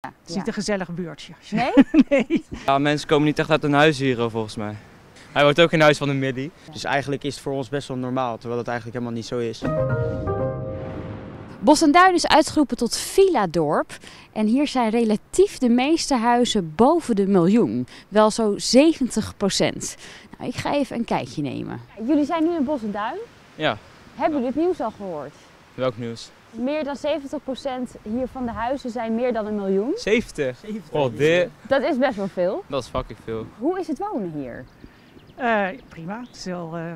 Het is niet een gezellig buurtje. Nee? nee. Ja, mensen komen niet echt uit hun huis hier volgens mij. Hij wordt ook in huis van de Middy. Dus eigenlijk is het voor ons best wel normaal, terwijl het eigenlijk helemaal niet zo is. Bos en Duin is uitgeroepen tot villa-dorp. En hier zijn relatief de meeste huizen boven de miljoen. Wel zo 70 procent. Nou, ik ga even een kijkje nemen. Jullie zijn nu in Bos en Duin. Ja, Hebben jullie het nieuws al gehoord? Welk nieuws? Meer dan 70 procent hier van de huizen zijn meer dan een miljoen. 70. Oh, dit. Dat is best wel veel. Dat is fucking veel. Hoe is het wonen hier? Eh, prima. Het is heel, eh,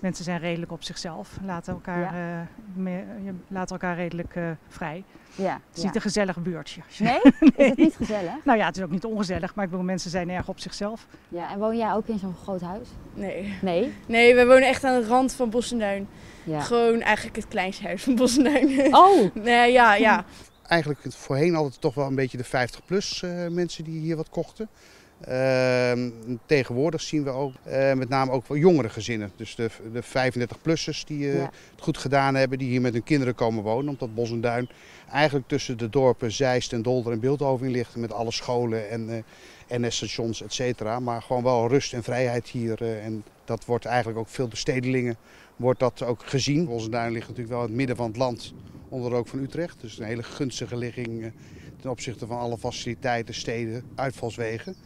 mensen zijn redelijk op zichzelf. Laten elkaar, Ja. eh, me- je laten elkaar redelijk eh, vrij. Ja. Het is niet een gezellig buurtje. Nee? Is het niet gezellig? Nou ja, het is ook niet ongezellig, maar ik bedoel, mensen zijn erg op zichzelf. Ja, en woon jij ook in zo'n groot huis? Nee. Nee? Nee, we wonen echt aan de rand van Bos en Duin. Ja. Gewoon eigenlijk het kleinste huis van Bos en Duin. Oh! nee, ja, ja. eigenlijk het voorheen altijd toch wel een beetje de 50-plus mensen die hier wat kochten. Ehm, tegenwoordig zien we ook eh, met name ook wel jongere gezinnen. Dus de, de 35-plussers die eh, Ja. het goed gedaan hebben, die hier met hun kinderen komen wonen. Omdat Bos en Duin eigenlijk tussen de dorpen Zeist en Dolder en Beeldhoven in ligt. Met alle scholen en eh NS-stations, et cetera. Maar gewoon wel rust en vrijheid hier. en dat wordt eigenlijk ook veel door stedelingen wordt dat ook gezien. Bos en Duin ligt natuurlijk wel in het midden van het land onder de rook van Utrecht. Dus een hele gunstige ligging ten opzichte van alle faciliteiten, steden, uitvalswegen.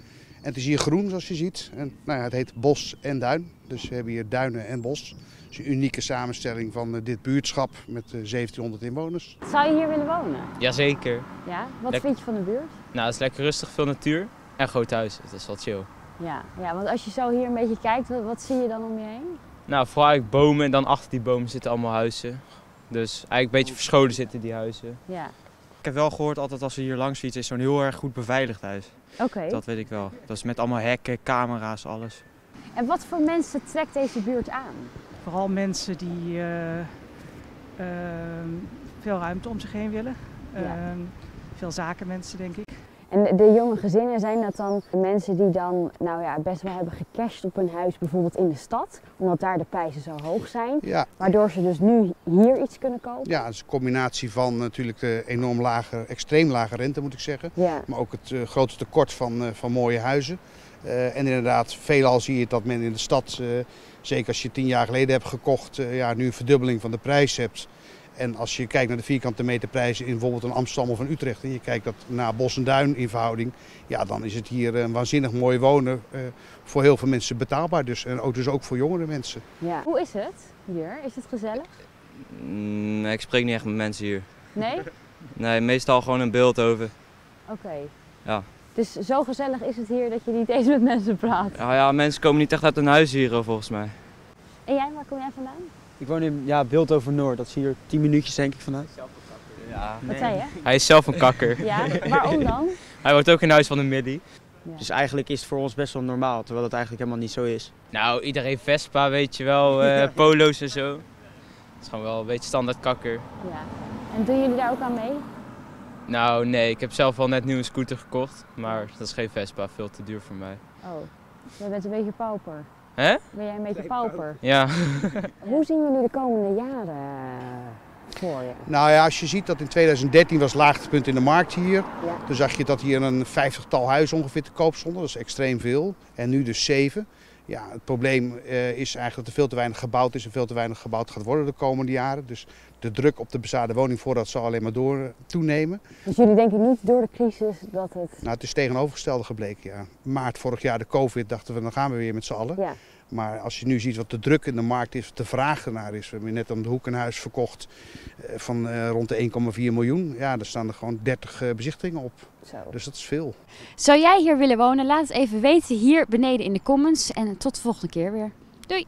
En het is hier groen zoals je ziet. En, nou ja, het heet bos en duin. Dus we hebben hier duinen en bos. Het is een unieke samenstelling van eh, dit buurtschap met eh, 1700 inwoners. Zou je hier willen wonen? Jazeker. Ja? Wat Lek- vind je van de buurt? Nou, het is lekker rustig, veel natuur. En groot huis, dat is wel chill. Ja, ja, want als je zo hier een beetje kijkt, wat, wat zie je dan om je heen? Nou, vooral eigenlijk bomen en dan achter die bomen zitten allemaal huizen. Dus eigenlijk een beetje verscholen zitten die huizen. Ja, Ik heb wel gehoord altijd als we hier langs fietsen, is zo'n heel erg goed beveiligd huis. oké. Dat weet ik wel. Dat is met allemaal hekken, camera's, alles. En wat voor mensen trekt deze buurt aan? Vooral mensen die eh, ehm, veel ruimte om zich heen willen. Ja. Ehm, veel zakenmensen, denk ik. En de jonge gezinnen, zijn dat dan mensen die dan nou ja, best wel hebben gecashed op een huis, bijvoorbeeld in de stad, omdat daar de prijzen zo hoog zijn, Ja, waardoor ze dus nu hier iets kunnen kopen? ja, het is een combinatie van natuurlijk de enorm lage, extreem lage rente moet ik zeggen. Ja, Maar ook het eh, grote tekort van, eh, van mooie huizen. Eh, en inderdaad, veelal zie je dat men in de stad, zeker als je tien jaar geleden hebt gekocht, ja, nu een verdubbeling van de prijs hebt. En als je kijkt naar de vierkante meter prijzen in bijvoorbeeld een Amsterdam of een Utrecht en je kijkt dat naar Bos en Duin in verhouding, ja, dan is het hier een waanzinnig mooi wonen. eh, voor heel veel mensen betaalbaar dus. En ook, dus ook voor jongere mensen. ja. Hoe is het hier? Is het gezellig? Mm, nee, ik spreek niet echt met mensen hier. Nee? Nee, meestal gewoon een beeld over. Oké. Ja. Dus zo gezellig is het hier dat je niet eens met mensen praat. Ja, ja, mensen komen niet echt uit hun huis hier volgens mij. En jij, waar kom jij vandaan? Ik woon in ja, Beeldhoven Noord, dat is hier 10 minuutjes denk ik vanuit. Ja. Wat zei je? Hij is zelf een kakker. Ja, waarom dan? Hij wordt ook in huis van de Middy. Dus eigenlijk is het voor ons best wel normaal, terwijl het eigenlijk helemaal niet zo is. Nou, iedereen Vespa, weet je wel, eh, polo's en zo. Het is gewoon wel een beetje standaard kakker. Ja. En doen jullie daar ook aan mee? Nou, nee, ik heb zelf al net nieuw een scooter gekocht, maar dat is geen Vespa, veel te duur voor mij. Oh, jij bent een beetje pauper. Hè? Ben jij een beetje pauper? Ja. Hoe zien jullie de komende jaren eh, voor je? Nou ja, als je ziet dat in 2013 was het laagtepunt in de markt hier. Ja. Toen zag je dat hier een vijftigtal huizen ongeveer te koop stonden. Dat is extreem veel. En nu dus zeven. Ja, het probleem eh, is eigenlijk dat er veel te weinig gebouwd is en veel te weinig gebouwd gaat worden de komende jaren. Dus de druk op de bezaarde woningvoorraad zal alleen maar door eh, toenemen. Dus jullie denken niet door de crisis dat het... Nou, het is tegenovergestelde gebleken, ja. Maart vorig jaar de COVID dachten we, dan gaan we weer met z'n allen. Ja, Maar als je nu ziet wat de druk in de markt is, de vraag ernaar is. We hebben net om de hoek een huis verkocht eh, van eh, rond de 1,4 miljoen. Ja, daar staan er gewoon 30 eh, bezichtigingen op. zo. Dus dat is veel. Zou jij hier willen wonen? Laat het even weten hier beneden in de comments. En tot de volgende keer weer. Doei!